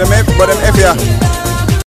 them, eh, but them F yeah.